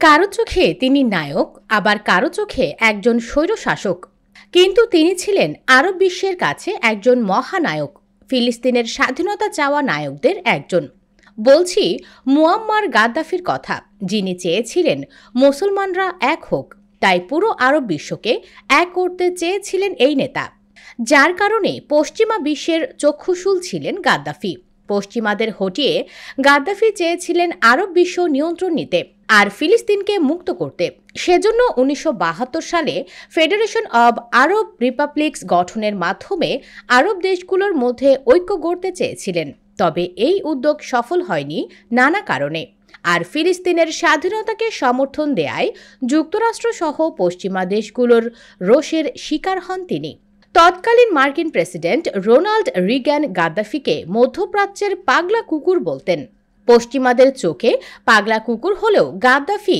কারও চোখে তিনি নায়ক, আবার কারও চোখে একজন স্বৈরশাসক। কিন্তু তিনি ছিলেন আরব বিশ্বের কাছে একজন মহানায়ক, ফিলিস্তিনের স্বাধীনতা চাওয়া নায়কদের একজন। বলছি, মুয়াম্মার গাদ্দাফির কথা, যিনি চেয়েছিলেন মুসলমানরা এক হোক, তাই পুরো আরব বিশ্বকে এক করতে চেয়েছিলেন এই নেতা। যার কারণে পশ্চিমা বিশ্বের চক্ষুশুল ছিলেন গাদ্দাফি। পশ্চিমাদের হটিয়ে গাদ্দাফি চেয়েছিলেন আরব বিশ্ব নিয়ন্ত্রণ নিতে। আর ফিলিস্তিনকে মুক্ত করতে। সেজন্য উনিশশো বাহাত্তর সালে ফেডারেশন অব আরব রিপাবলিক্স গঠনের মাধ্যমে আরব দেশগুলোর মধ্যে ঐক্য গড়তে চেয়েছিলেন। তবে এই উদ্যোগ সফল হয়নি নানা কারণে। আর ফিলিস্তিনের স্বাধীনতাকে সমর্থন দেয়ায় যুক্তরাষ্ট্রসহ পশ্চিমা দেশগুলোর রোষের শিকার হন তিনি। তৎকালীন মার্কিন প্রেসিডেন্ট রোনাল্ড রিগ্যান গাদ্দাফিকে মধ্যপ্রাচ্যের পাগলা কুকুর বলতেন। পশ্চিমাদের চোখে পাগলা কুকুর হলেও গাদ্দাফি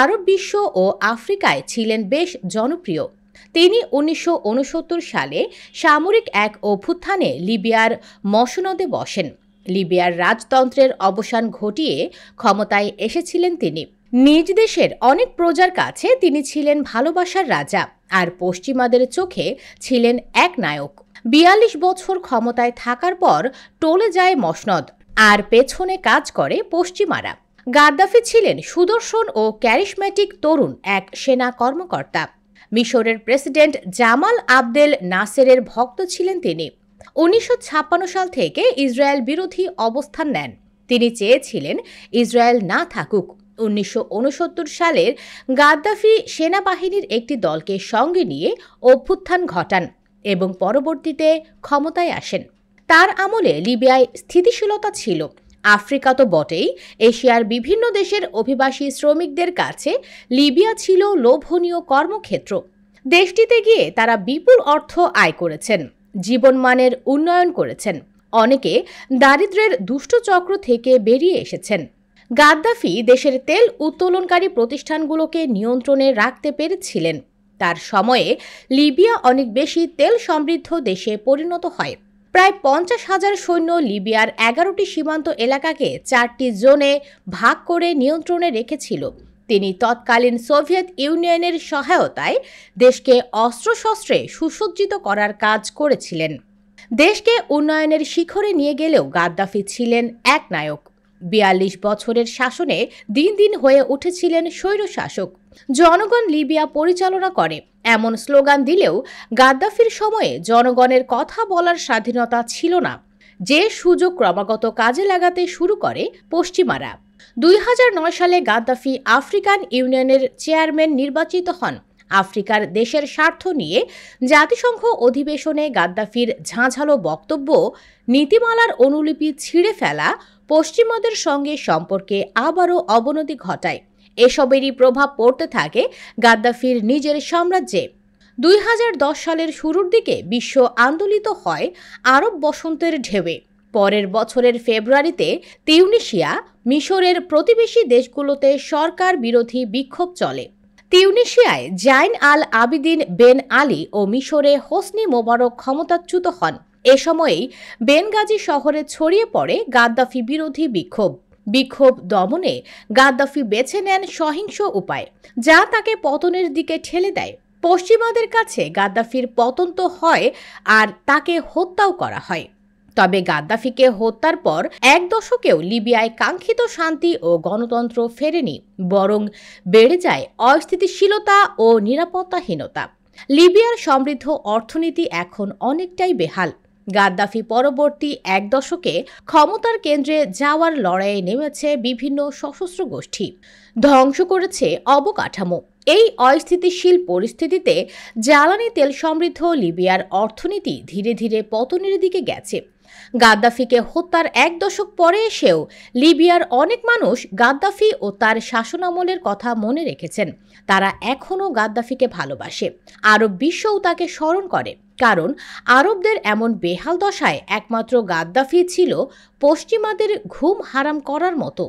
আরব বিশ্ব ও আফ্রিকায় ছিলেন বেশ জনপ্রিয়। তিনি উনিশশো উনসত্তর সালে সামরিক এক অভ্যুত্থানে লিবিয়ার মসনদে বসেন। লিবিয়ার রাজতন্ত্রের অবসান ঘটিয়ে ক্ষমতায় এসেছিলেন তিনি। নিজ দেশের অনেক প্রজার কাছে তিনি ছিলেন ভালোবাসার রাজা আর পশ্চিমাদের চোখে ছিলেন এক নায়ক। বিয়াল্লিশ বছর ক্ষমতায় থাকার পর টলে যায় মসনদ। আর পেছনে কাজ করে পশ্চিমারা। গাদ্দাফি ছিলেন সুদর্শন ও ক্যারিশম্যাটিক তরুণ এক সেনা কর্মকর্তা। মিশরের প্রেসিডেন্ট জামাল আবদেল নাসেরের ভক্ত ছিলেন তিনি। উনিশশো ছাপ্পান্ন সাল থেকে ইসরায়েল বিরোধী অবস্থান নেন। তিনি চেয়েছিলেন ইসরায়েল না থাকুক। উনিশশো উনসত্তর সালের গাদ্দাফি সেনাবাহিনীর একটি দলকে সঙ্গে নিয়ে অভ্যুত্থান ঘটান এবং পরবর্তীতে ক্ষমতায় আসেন। তার আমলে লিবিয়ায় স্থিতিশীলতা ছিল। আফ্রিকা তো বটেই, এশিয়ার বিভিন্ন দেশের অভিবাসী শ্রমিকদের কাছে লিবিয়া ছিল লোভনীয় কর্মক্ষেত্র। দেশটিতে গিয়ে তারা বিপুল অর্থ আয় করেছেন, জীবনমানের উন্নয়ন করেছেন। অনেকে দারিদ্রের দুষ্টচক্র থেকে বেরিয়ে এসেছেন। গাদ্দাফি দেশের তেল উত্তোলনকারী প্রতিষ্ঠানগুলোকে নিয়ন্ত্রণে রাখতে পেরেছিলেন। তার সময়ে লিবিয়া অনেক বেশি তেল সমৃদ্ধ দেশে পরিণত হয়। প্রায় পঞ্চাশ হাজার সৈন্য লিবিয়ার এগারোটি সীমান্ত এলাকাকে চারটি জোনে ভাগ করে নিয়ন্ত্রণে রেখেছিল। তিনি তৎকালীন সোভিয়েত ইউনিয়নের সহায়তায় দেশকে অস্ত্রশস্ত্রে সুসজ্জিত করার কাজ করেছিলেন। দেশকে উন্নয়নের শিখরে নিয়ে গেলেও গাদ্দাফি ছিলেন এক নায়ক বিয়াল্লিশ বছরের শাসনে দিন দিন হয়ে উঠেছিলেন স্বৈরশাসক। জনগণ লিবিয়া পরিচালনা করে। এমন স্লোগান দিলেও গাদ্দাফির সময়ে জনগণের কথা বলার স্বাধীনতা ছিল না। যে সুযোগ ক্রমাগত কাজে লাগাতে শুরু করে পশ্চিমারা। দুই হাজার নয় সালে গাদ্দাফি আফ্রিকান ইউনিয়নের চেয়ারম্যান নির্বাচিত হন। আফ্রিকার দেশের স্বার্থ নিয়ে জাতিসংঘ অধিবেশনে গাদ্দাফির ঝাঁঝালো বক্তব্য, নীতিমালার অনুলিপি ছিঁড়ে ফেলা পশ্চিমাদের সঙ্গে সম্পর্কে আবারও অবনতি ঘটায়। এসবেরই প্রভাব পড়তে থাকে গাদ্দাফির নিজের সাম্রাজ্যে। দুই হাজার দশ সালের শুরুর দিকে বিশ্ব আন্দোলিত হয় আরব বসন্তের ঢেউয়ে। পরের বছরের ফেব্রুয়ারিতে তিউনিশিয়া মিশরের প্রতিবেশী দেশগুলোতে সরকার বিরোধী বিক্ষোভ চলে। তিউনিশিয়ায় Zine al Abidine Ben Ali ও মিশরে হোসনি মোবারক ক্ষমতাচ্যুত হন। এ সময়েই বেনগাজি শহরে ছড়িয়ে পড়ে গাদ্দাফি বিরোধী বিক্ষোভ। বিক্ষোভ দমনে গাদ্দাফি বেছে নেন সহিংস উপায়, যা তাকে পতনের দিকে ঠেলে দেয়। পশ্চিমাদের কাছে গাদ্দাফির পতন তো হয় আর তাকে হত্যাও করা হয়। তবে গাদ্দাফিকে হত্যার পর এক দশকেও লিবিয়ায় কাঙ্ক্ষিত শান্তি ও গণতন্ত্র ফেরেনি, বরং বেড়ে যায় অস্থিতিশীলতা ও নিরাপত্তাহীনতা। লিবিয়ার সমৃদ্ধ অর্থনীতি এখন অনেকটাই বেহাল। গাদ্দাফি পরবর্তী এক দশকে ক্ষমতার কেন্দ্রে যাওয়ার লড়াইয়ে নেমেছে বিভিন্ন সশস্ত্র গোষ্ঠী। ধ্বংস করেছে অবকাঠামো। এই অস্থিতিশীল পরিস্থিতিতে জ্বালানি তেল সমৃদ্ধ লিবিয়ার অর্থনীতি ধীরে ধীরে পতনের দিকে গেছে। গাদ্দাফিকে হত্যার এক দশক পরে এসেও লিবিয়ার অনেক মানুষ গাদ্দাফি ও তার শাসনামলের কথা মনে রেখেছেন। তারা এখনও গাদ্দাফিকে ভালোবাসে। আরব বিশ্বও তাকে স্মরণ করে। কারণ আরবদের এমন বেহাল দশায় একমাত্র গাদ্দাফি ছিল পশ্চিমাদের ঘুম হারাম করার মতো